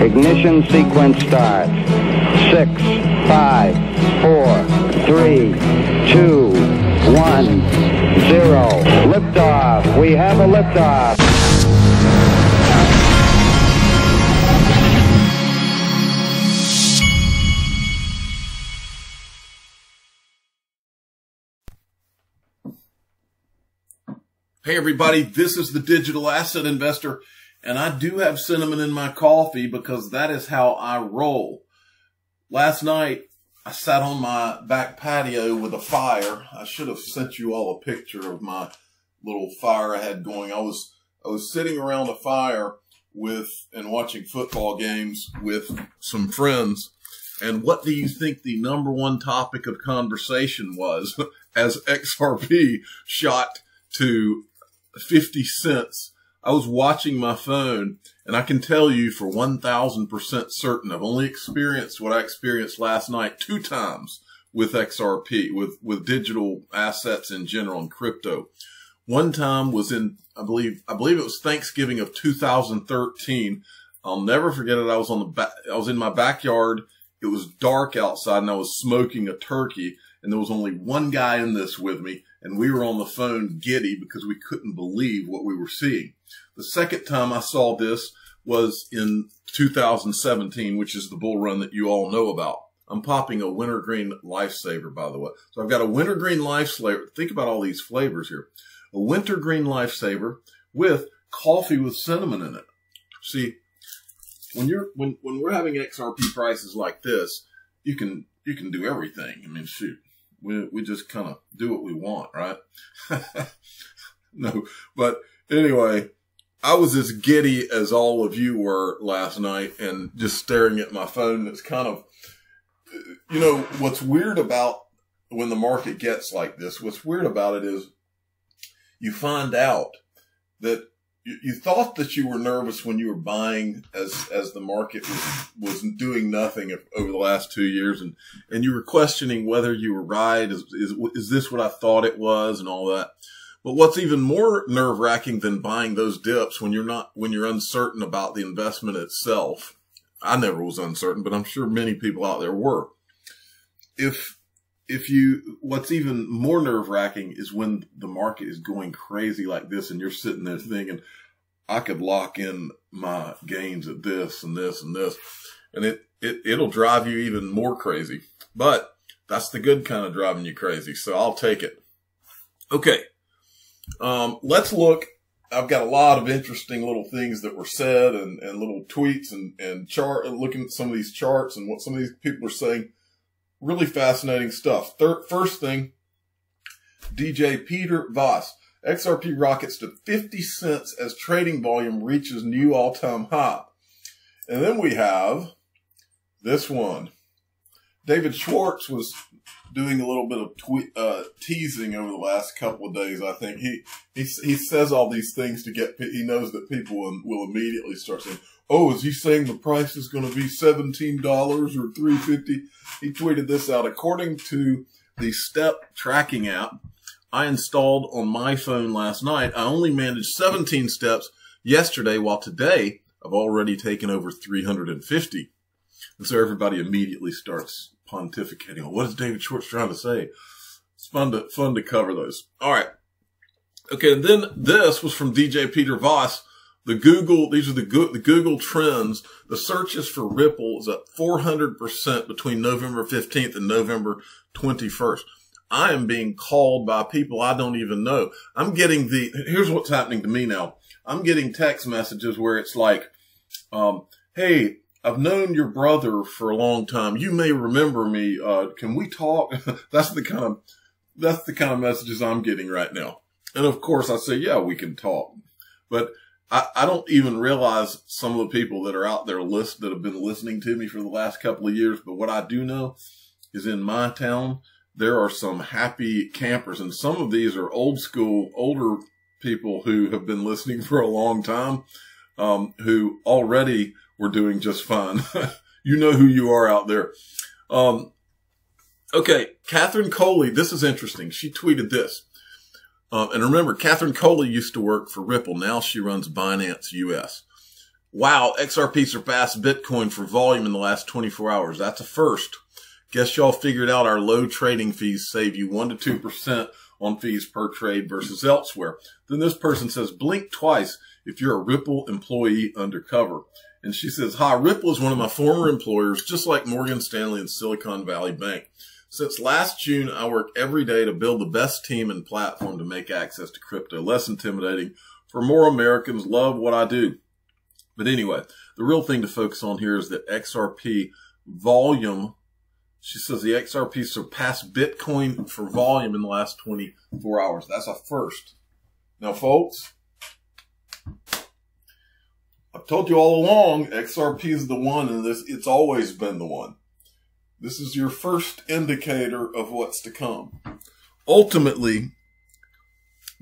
Ignition sequence start. Six, five, four, three, two, one, zero. Liftoff. We have a liftoff. Hey everybody, this is the Digital Asset Investor, and I do have cinnamon in my coffee because that is how I roll. Last night, I sat on my back patio with a fire. I should have sent you all a picture of my little fire I had going. I was I was sitting around a fire with and watching football games with some friends. And what do you think the number one topic of conversation was as XRP shot to 50 cents. I was watching my phone and I can tell you for 1000% certain, I've only experienced what I experienced last night two times with XRP, with, with digital assets in general and crypto. One time was in, I believe, I believe it was Thanksgiving of 2013. I'll never forget it. I was on the back, I was in my backyard. It was dark outside and I was smoking a turkey and there was only one guy in this with me and we were on the phone giddy because we couldn't believe what we were seeing. The second time I saw this was in 2017, which is the bull run that you all know about. I'm popping a wintergreen lifesaver, by the way. So I've got a wintergreen lifesaver. Think about all these flavors here. A wintergreen lifesaver with coffee with cinnamon in it. See, when you're when when we're having XRP prices like this, you can you can do everything. I mean, shoot, we, we just kind of do what we want, right? no, but anyway, I was as giddy as all of you were last night and just staring at my phone. It's kind of, you know, what's weird about when the market gets like this, what's weird about it is you find out that you, you thought that you were nervous when you were buying as as the market was, was doing nothing over the last two years, and and you were questioning whether you were right. Is is is this what I thought it was, and all that. But what's even more nerve wracking than buying those dips when you're not when you're uncertain about the investment itself. I never was uncertain, but I'm sure many people out there were. If if you, what's even more nerve wracking is when the market is going crazy like this and you're sitting there thinking, I could lock in my gains at this and this and this. And it, it, it'll drive you even more crazy, but that's the good kind of driving you crazy. So I'll take it. Okay. Um, let's look. I've got a lot of interesting little things that were said and, and little tweets and, and chart, looking at some of these charts and what some of these people are saying really fascinating stuff. Third, first thing, DJ Peter Voss. XRP rockets to 50 cents as trading volume reaches new all-time high. And then we have this one. David Schwartz was doing a little bit of tweet, uh, teasing over the last couple of days. I think he, he, he says all these things to get, he knows that people will, will immediately start saying, Oh, is he saying the price is going to be $17 or 350? He tweeted this out. According to the step tracking app I installed on my phone last night, I only managed 17 steps yesterday, while today I've already taken over 350. And so everybody immediately starts pontificating. What is David Schwartz trying to say? It's fun to, fun to cover those. All right. Okay. And then this was from DJ Peter Voss the Google, these are the, the Google trends. The searches for Ripple is up 400% between November 15th and November 21st. I am being called by people I don't even know. I'm getting the, here's what's happening to me now. I'm getting text messages where it's like, um, Hey, I've known your brother for a long time. You may remember me. Uh, can we talk? that's the kind of, that's the kind of messages I'm getting right now. And of course I say, yeah, we can talk, but I, I don't even realize some of the people that are out there list that have been listening to me for the last couple of years. But what I do know is in my town, there are some happy campers and some of these are old school, older people who have been listening for a long time, um, who already were doing just fine. you know who you are out there. Um, okay. Catherine Coley. This is interesting. She tweeted this. Uh, and remember, Catherine Coley used to work for Ripple. Now she runs Binance US. Wow, XRP surpassed Bitcoin for volume in the last 24 hours. That's a first. Guess y'all figured out our low trading fees save you 1 to 2% on fees per trade versus elsewhere. Then this person says, blink twice if you're a Ripple employee undercover. And she says, hi, Ripple is one of my former employers, just like Morgan Stanley and Silicon Valley Bank. Since last June, I work every day to build the best team and platform to make access to crypto less intimidating for more Americans love what I do. But anyway, the real thing to focus on here is that XRP volume. She says the XRP surpassed Bitcoin for volume in the last 24 hours. That's a first. Now, folks, I've told you all along, XRP is the one, and this it's always been the one. This is your first indicator of what's to come. Ultimately,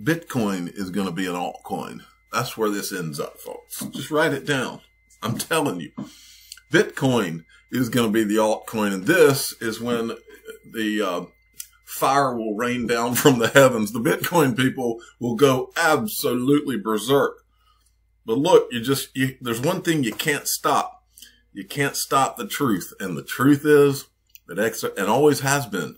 Bitcoin is going to be an altcoin. That's where this ends up, folks. Just write it down. I'm telling you. Bitcoin is going to be the altcoin, and this is when the uh, fire will rain down from the heavens. The Bitcoin people will go absolutely berserk. But look, you just, you, there's one thing you can't stop. You can't stop the truth. And the truth is that XR, and always has been,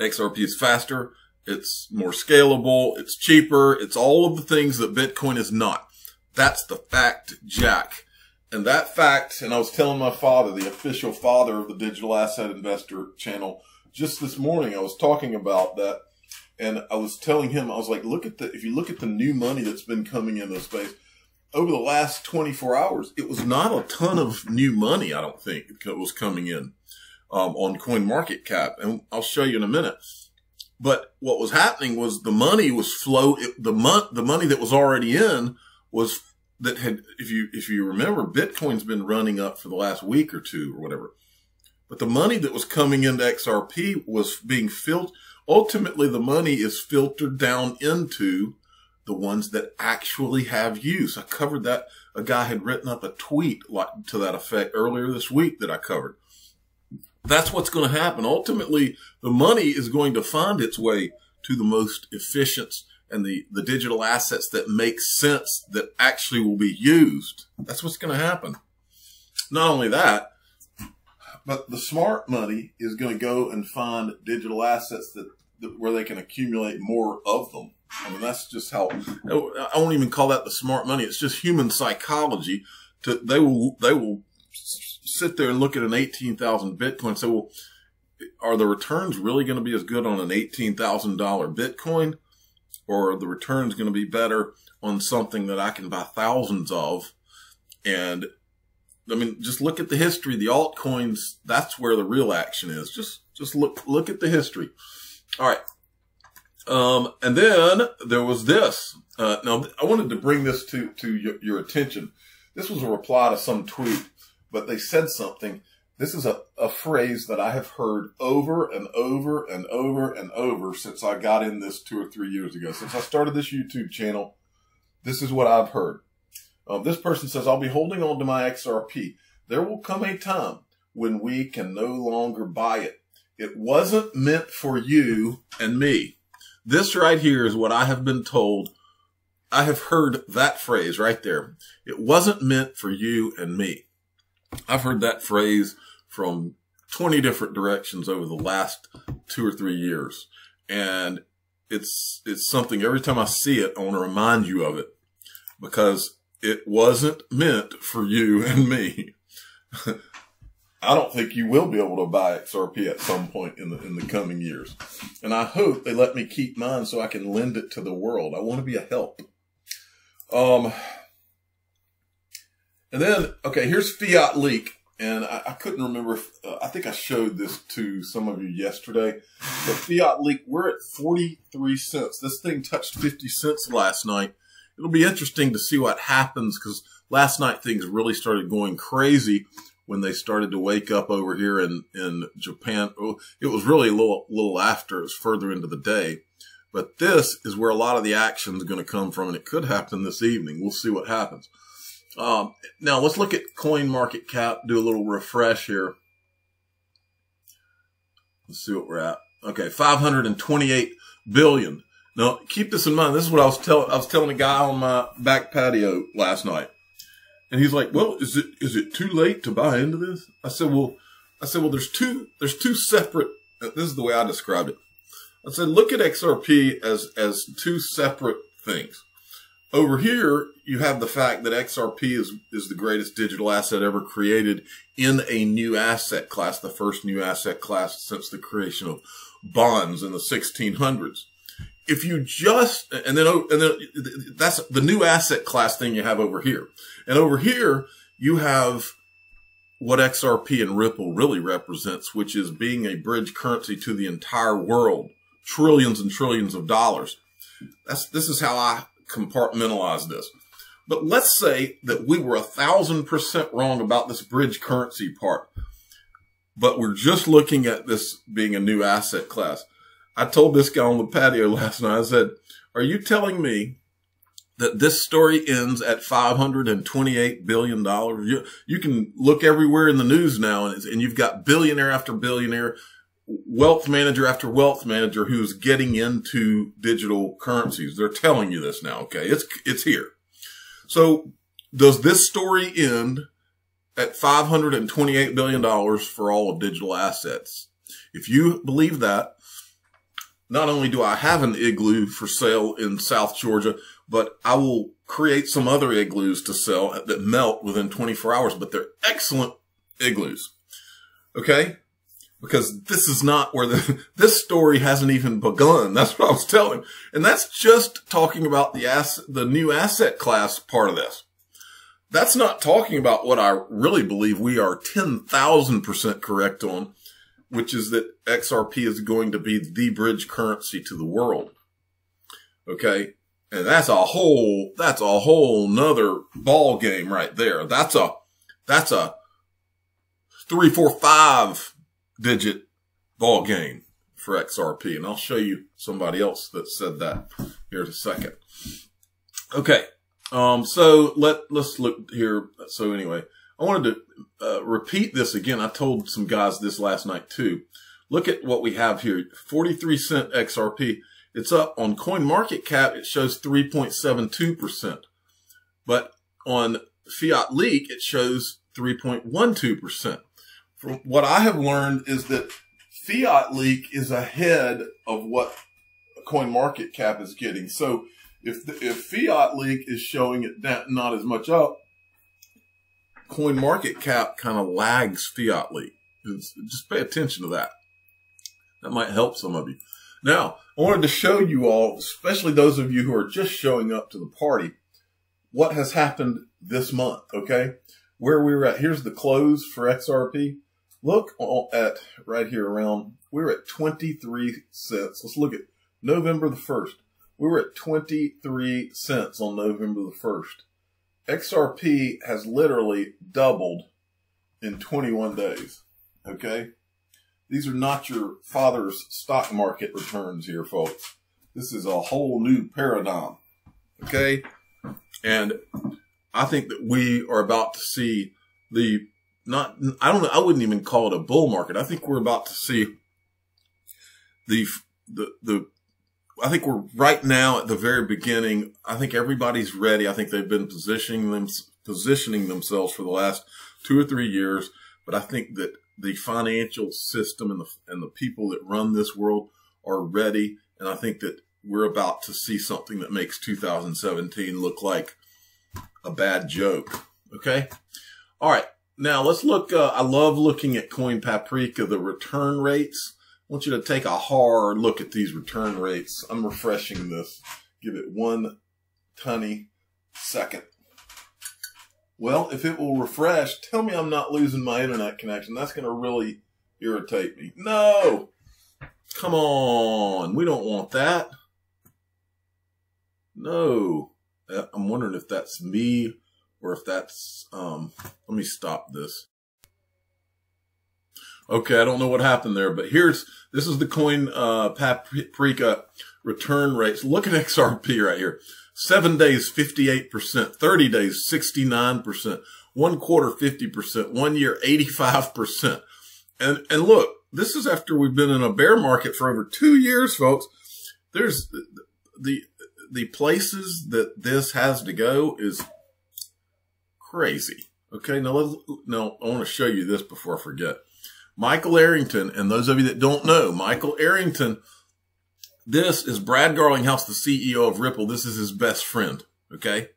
XRP is faster. It's more scalable. It's cheaper. It's all of the things that Bitcoin is not. That's the fact, Jack. And that fact, and I was telling my father, the official father of the Digital Asset Investor channel, just this morning, I was talking about that. And I was telling him, I was like, look at the, if you look at the new money that's been coming into space over the last 24 hours, it was not a ton of new money, I don't think, it was coming in um, on Coin Market Cap. And I'll show you in a minute. But what was happening was the money was flow, it, the month, the money that was already in was that had, if you, if you remember, Bitcoin's been running up for the last week or two or whatever. But the money that was coming into XRP was being filled. Ultimately, the money is filtered down into the ones that actually have use. I covered that. A guy had written up a tweet like to that effect earlier this week that I covered. That's what's going to happen. Ultimately, the money is going to find its way to the most efficient and the, the digital assets that make sense that actually will be used. That's what's going to happen. Not only that, but the smart money is going to go and find digital assets that, that where they can accumulate more of them. I mean, that's just how I won't even call that the smart money. It's just human psychology. To they will they will sit there and look at an eighteen thousand Bitcoin and say, well, are the returns really going to be as good on an eighteen thousand dollar Bitcoin, or are the returns going to be better on something that I can buy thousands of? And I mean, just look at the history. The altcoins, that's where the real action is. Just, just look, look at the history. All right. Um, and then there was this. Uh, now I wanted to bring this to, to your, your, attention. This was a reply to some tweet, but they said something. This is a, a phrase that I have heard over and over and over and over since I got in this two or three years ago. Since I started this YouTube channel, this is what I've heard. Um, this person says, I'll be holding on to my XRP. There will come a time when we can no longer buy it. It wasn't meant for you and me. This right here is what I have been told. I have heard that phrase right there. It wasn't meant for you and me. I've heard that phrase from 20 different directions over the last two or three years. And it's, it's something every time I see it, I want to remind you of it because it wasn't meant for you and me. I don't think you will be able to buy XRP at some point in the in the coming years. And I hope they let me keep mine so I can lend it to the world. I want to be a help. Um and then okay, here's Fiat Leak. And I, I couldn't remember if, uh, I think I showed this to some of you yesterday. But Fiat Leak, we're at 43 cents. This thing touched 50 cents last night. It'll be interesting to see what happens because last night things really started going crazy when they started to wake up over here in, in Japan. It was really a little, little after, it was further into the day. But this is where a lot of the action is going to come from, and it could happen this evening. We'll see what happens. Um, now let's look at coin market cap, do a little refresh here. Let's see what we're at. Okay, 528 billion. Now keep this in mind. This is what I was telling, I was telling a guy on my back patio last night. And he's like, well, is it, is it too late to buy into this? I said, well, I said, well, there's two, there's two separate, uh, this is the way I described it. I said, look at XRP as, as two separate things. Over here, you have the fact that XRP is, is the greatest digital asset ever created in a new asset class, the first new asset class since the creation of bonds in the 1600s. If you just, and then, and then that's the new asset class thing you have over here. And over here, you have what XRP and Ripple really represents, which is being a bridge currency to the entire world, trillions and trillions of dollars. That's, this is how I compartmentalize this. But let's say that we were a thousand percent wrong about this bridge currency part, but we're just looking at this being a new asset class. I told this guy on the patio last night, I said, are you telling me that this story ends at $528 billion? You, you can look everywhere in the news now and, and you've got billionaire after billionaire, wealth manager after wealth manager who's getting into digital currencies. They're telling you this now. Okay. It's, it's here. So does this story end at $528 billion for all of digital assets? If you believe that, not only do I have an igloo for sale in South Georgia, but I will create some other igloos to sell that melt within 24 hours, but they're excellent igloos. Okay. Because this is not where the, this story hasn't even begun. That's what I was telling. And that's just talking about the asset, the new asset class part of this. That's not talking about what I really believe we are 10,000% correct on, which is that XRP is going to be the bridge currency to the world. Okay. And that's a whole, that's a whole nother ball game right there. That's a, that's a three, four, five digit ball game for XRP. And I'll show you somebody else that said that here in a second. Okay. Um, so let, let's look here. So anyway, I wanted to uh, repeat this again. I told some guys this last night too. Look at what we have here. 43 cent XRP. It's up on coin market cap. It shows 3.72%, but on fiat leak, it shows 3.12%. From what I have learned is that fiat leak is ahead of what coin market cap is getting. So if, the, if fiat leak is showing it not as much up, coin market cap kind of lags fiat leak. Just pay attention to that. That might help some of you. Now, I wanted to show you all, especially those of you who are just showing up to the party, what has happened this month, okay? Where we were at, here's the close for XRP. Look at right here around, we were at 23 cents. Let's look at November the 1st. We were at 23 cents on November the 1st. XRP has literally doubled in 21 days. Okay. These are not your father's stock market returns here, folks. This is a whole new paradigm. Okay. And I think that we are about to see the not, I don't know, I wouldn't even call it a bull market. I think we're about to see the, the, the, I think we're right now at the very beginning. I think everybody's ready. I think they've been positioning them, positioning themselves for the last two or three years. But I think that the financial system and the, and the people that run this world are ready. And I think that we're about to see something that makes 2017 look like a bad joke. Okay. All right. Now let's look. Uh, I love looking at Coin Paprika, the return rates. I want you to take a hard look at these return rates. I'm refreshing this. Give it one tiny second. Well, if it will refresh, tell me I'm not losing my internet connection. That's going to really irritate me. No! Come on. We don't want that. No. Uh, I'm wondering if that's me or if that's, um, let me stop this. Okay, I don't know what happened there, but here's, this is the coin, uh, paprika return rates. Look at XRP right here. Seven days, 58%, 30 days, 69%, one quarter, 50%, one year, 85%. And, and look, this is after we've been in a bear market for over two years, folks. There's the, the places that this has to go is crazy. Okay, now let's, now I want to show you this before I forget. Michael Arrington, and those of you that don't know, Michael Arrington, this is Brad Garlinghouse, the CEO of Ripple. This is his best friend. Okay.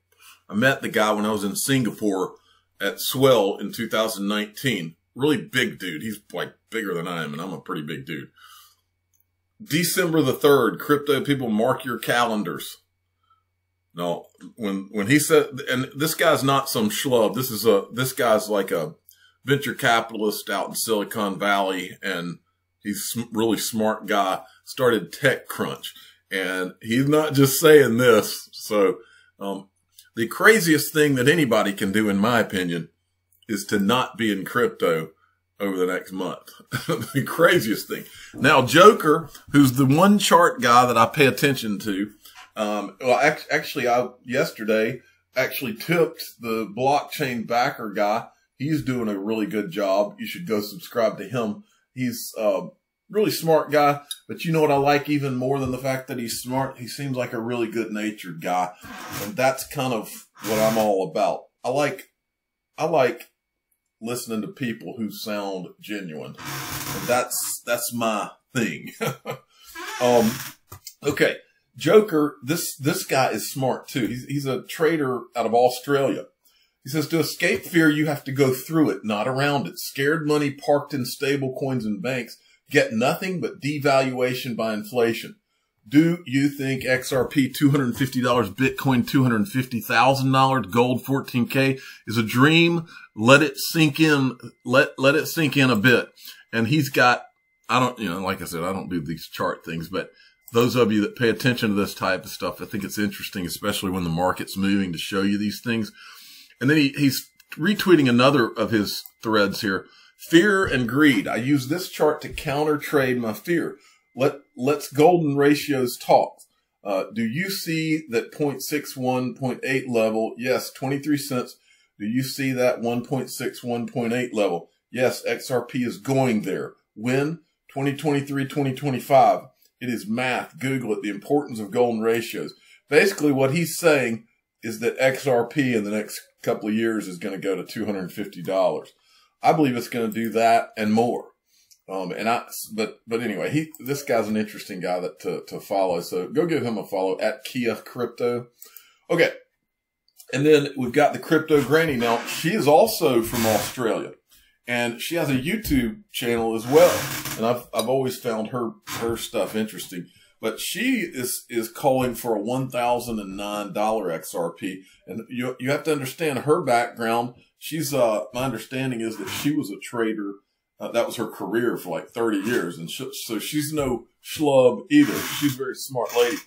I met the guy when I was in Singapore at Swell in 2019. Really big dude. He's like bigger than I am, and I'm a pretty big dude. December the 3rd, crypto people mark your calendars. No, when, when he said, and this guy's not some schlub. This is a, this guy's like a venture capitalist out in Silicon Valley and he's really smart guy, started TechCrunch and he's not just saying this. So, um, the craziest thing that anybody can do, in my opinion, is to not be in crypto over the next month. the craziest thing. Now, Joker, who's the one chart guy that I pay attention to, um, well, actually, I yesterday actually tipped the blockchain backer guy. He's doing a really good job. You should go subscribe to him. He's a uh, really smart guy, but you know what I like even more than the fact that he's smart? He seems like a really good natured guy. And that's kind of what I'm all about. I like, I like listening to people who sound genuine. And that's, that's my thing. um, okay. Joker, this, this guy is smart too. He's, he's a trader out of Australia. He says to escape fear, you have to go through it, not around it. Scared money parked in stable coins and banks get nothing but devaluation by inflation. Do you think XRP $250, Bitcoin $250,000, gold 14K is a dream? Let it sink in. Let, let it sink in a bit. And he's got, I don't, you know, like I said, I don't do these chart things, but those of you that pay attention to this type of stuff, I think it's interesting, especially when the market's moving to show you these things. And then he, he's retweeting another of his threads here. Fear and greed. I use this chart to counter trade my fear. Let, let's golden ratios talk. Uh, do you see that 0.61, 0.8 level? Yes, 23 cents. Do you see that 1.61, 0.8 level? Yes, XRP is going there. When? 2023, 2025. It is math. Google it. The importance of golden ratios. Basically, what he's saying is that XRP in the next couple of years is going to go to $250. I believe it's going to do that and more. Um, and I, but, but anyway, he, this guy's an interesting guy that to, to follow. So go give him a follow at Kia Crypto. Okay. And then we've got the crypto granny. Now she is also from Australia and she has a YouTube channel as well. And I've, I've always found her, her stuff interesting, but she is, is calling for a $1,009 XRP. And you, you have to understand her background. She's uh my understanding is that she was a trader uh, that was her career for like 30 years. And sh- so she's no schlub either. She's a very smart lady.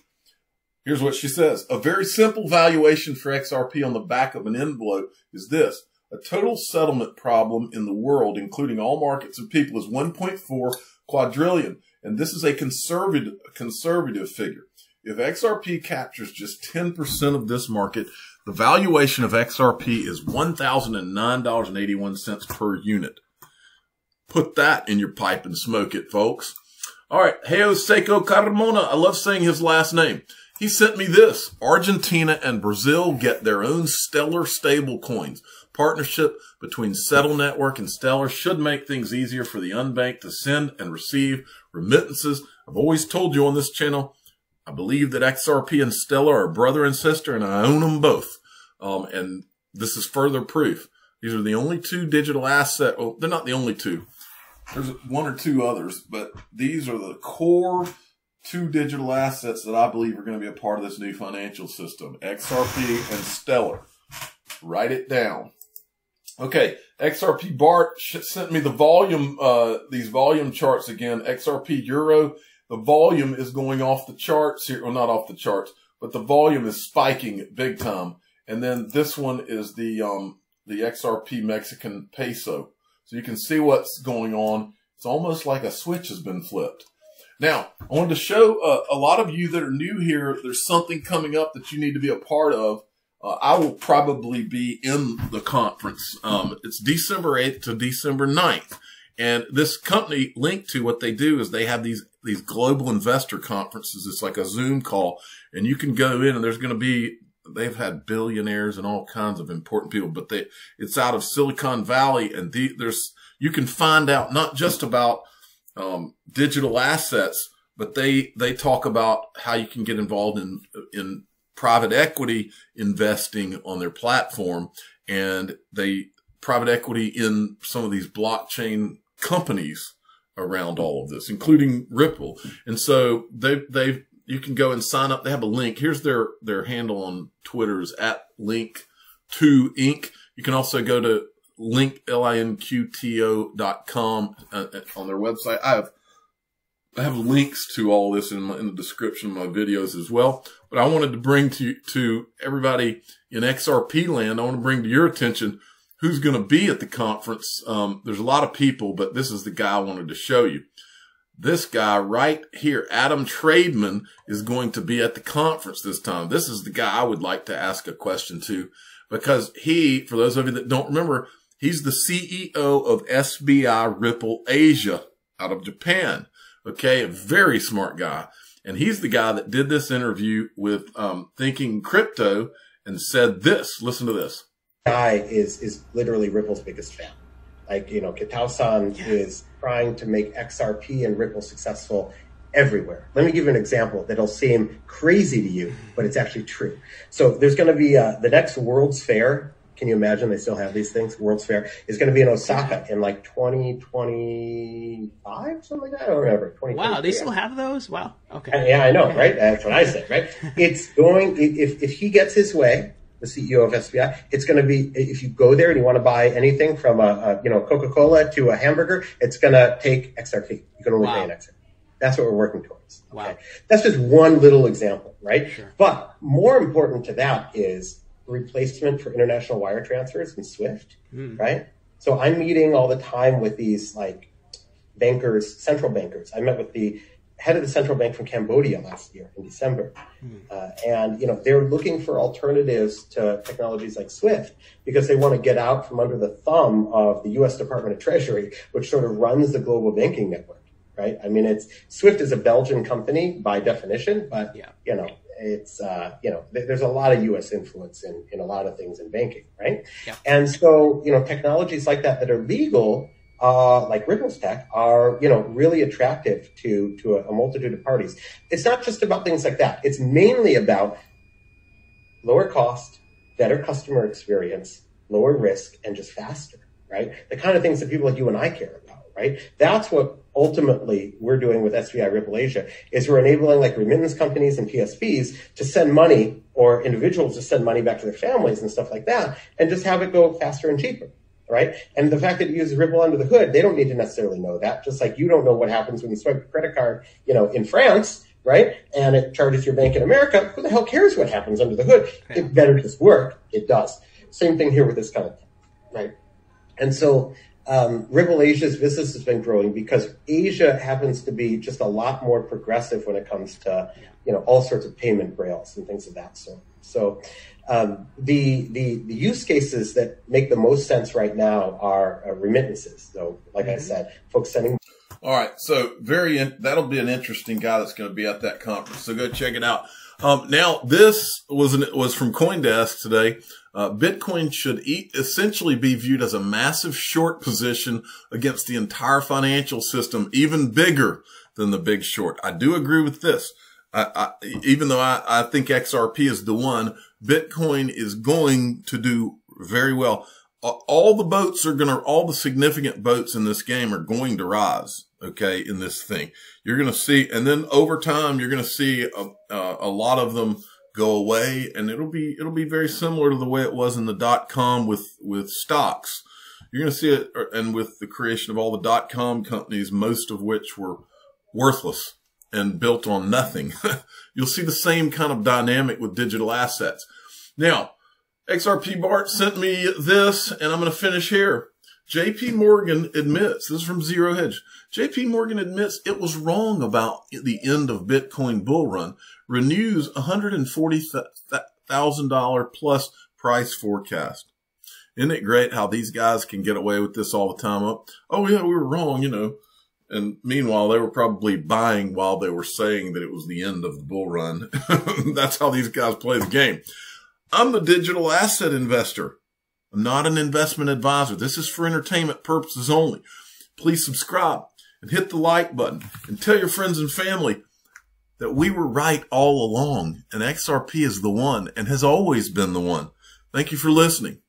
Here's what she says. A very simple valuation for xrp on the back of an envelope is this. A total settlement problem in the world including all markets and people is 1.4 quadrillion and this is a conservative conservative figure if xrp captures just 10% of this market the valuation of XRP is $1,009.81 per unit. Put that in your pipe and smoke it, folks. All right. Heo Seiko Carmona. I love saying his last name. He sent me this. Argentina and Brazil get their own stellar stable coins. Partnership between Settle Network and Stellar should make things easier for the unbanked to send and receive remittances. I've always told you on this channel, I believe that XRP and Stellar are brother and sister, and I own them both. Um, and this is further proof. These are the only two digital asset. Well, they're not the only two. There's one or two others, but these are the core two digital assets that I believe are going to be a part of this new financial system. XRP and Stellar. Write it down. Okay. XRP Bart sent me the volume, uh, these volume charts again. XRP Euro the volume is going off the charts here. Well, not off the charts, but the volume is spiking big time. And then this one is the, um, the XRP Mexican peso. So you can see what's going on. It's almost like a switch has been flipped. Now, I wanted to show uh, a lot of you that are new here, there's something coming up that you need to be a part of. Uh, I will probably be in the conference. Um, it's December 8th to December 9th. And this company Linqto what they do is they have these, these global investor conferences. It's like a Zoom call and you can go in and there's going to be they've had billionaires and all kinds of important people, but they, it's out of Silicon Valley and the, there's, you can find out not just about, um, digital assets, but they, they talk about how you can get involved in, in private equity investing on their platform and they private equity in some of these blockchain companies around all of this, including Ripple. And so they, they've, you can go and sign up. They have a link. Here's their, their handle on Twitter is at link to Inc. You can also go to link, L-I-N-Q-T-O dot com uh, uh, on their website. I have, I have links to all this in, my, in the description of my videos as well. But I wanted to bring to, to everybody in XRP land, I want to bring to your attention who's going to be at the conference. Um, there's a lot of people, but this is the guy I wanted to show you. This guy right here, Adam Traidman, is going to be at the conference this time. This is the guy I would like to ask a question to because he, for those of you that don't remember, he's the CEO of SBI Ripple Asia out of Japan. Okay. A very smart guy. And he's the guy that did this interview with um, Thinking Crypto and said this. Listen to this guy is is literally Ripple's biggest fan. Like you know, Kitao-san yes. is trying to make XRP and Ripple successful everywhere. Let me give you an example that'll seem crazy to you, but it's actually true. So there's going to be uh, the next World's Fair. Can you imagine they still have these things? World's Fair is going to be in Osaka in like 2025, something like that. I don't remember. Wow, they still have those? Wow. Okay. Uh, yeah, I know, right? That's what I said, right? it's going, if, if he gets his way, the CEO of SBI. It's going to be if you go there and you want to buy anything from a, a you know Coca Cola to a hamburger, it's going to take XRP. You can only wow. pay an XRP. That's what we're working towards. Wow. Okay? That's just one little example, right? Sure. But more important to that is replacement for international wire transfers in SWIFT, mm. right? So I'm meeting all the time with these like bankers, central bankers. I met with the head of the central bank from Cambodia last year in December. Hmm. Uh, and, you know, they're looking for alternatives to technologies like SWIFT because they want to get out from under the thumb of the U.S. Department of Treasury, which sort of runs the global banking network, right? I mean, it's SWIFT is a Belgian company by definition, but, yeah. you know, it's, uh, you know, th- there's a lot of U.S. influence in, in a lot of things in banking, right? Yeah. And so, you know, technologies like that that are legal uh, like Ripple's tech are, you know, really attractive to, to a, a multitude of parties. It's not just about things like that. It's mainly about lower cost, better customer experience, lower risk, and just faster, right? The kind of things that people like you and I care about, right? That's what ultimately we're doing with SBI Ripple Asia is we're enabling like remittance companies and PSPs to send money or individuals to send money back to their families and stuff like that and just have it go faster and cheaper right? And the fact that it uses Ripple under the hood, they don't need to necessarily know that. Just like you don't know what happens when you swipe a credit card, you know, in France, right? And it charges your bank in America. Who the hell cares what happens under the hood? It better just work. It does. Same thing here with this kind of thing, right? And so Ripple Asia's business has been growing because Asia happens to be just a lot more progressive when it comes to, you know, all sorts of payment rails and things of that sort. So um, the, the, the use cases that make the most sense right now are uh, remittances. So, like mm-hmm. I said, folks sending. All right, so very in, that'll be an interesting guy that's going to be at that conference. So go check it out. Um, now this was an, was from CoinDesk today. Uh, Bitcoin should eat, essentially be viewed as a massive short position against the entire financial system, even bigger than the big short. I do agree with this. I, I, even though I, I think XRP is the one, Bitcoin is going to do very well. All the boats are going to, all the significant boats in this game are going to rise. Okay. In this thing, you're going to see, and then over time, you're going to see a, a, lot of them go away and it'll be, it'll be very similar to the way it was in the dot com with, with stocks. You're going to see it er, and with the creation of all the dot com companies, most of which were worthless and built on nothing. You'll see the same kind of dynamic with digital assets. Now, XRP Bart sent me this, and I'm going to finish here. JP Morgan admits, this is from Zero Hedge. JP Morgan admits it was wrong about the end of Bitcoin bull run, renews $140,000 plus price forecast. Isn't it great how these guys can get away with this all the time? Oh, oh, yeah, we were wrong, you know. And meanwhile, they were probably buying while they were saying that it was the end of the bull run. That's how these guys play the game. I'm the digital asset investor. I'm not an investment advisor. This is for entertainment purposes only. Please subscribe and hit the like button and tell your friends and family that we were right all along and XRP is the one and has always been the one. Thank you for listening.